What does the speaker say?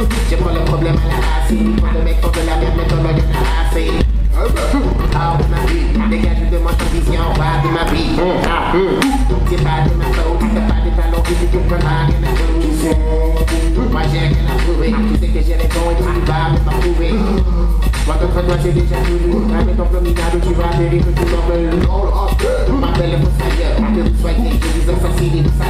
Je prends le problème à la racine. Quand le mec porte la merde, mais ton mec est tracé. Ah, ma vie, dégage de moi ton vision, va de ma vie. T'es pas de ma faute, t'as pas de talent, tu te prends rien à cause. Moi j'ai rien à prouver, tu sais que j'ai raison et tu vas me trouver. Moi contre toi j'ai déjà ton tu vas périr que tu veux. M'appelle que vous soyez, vous.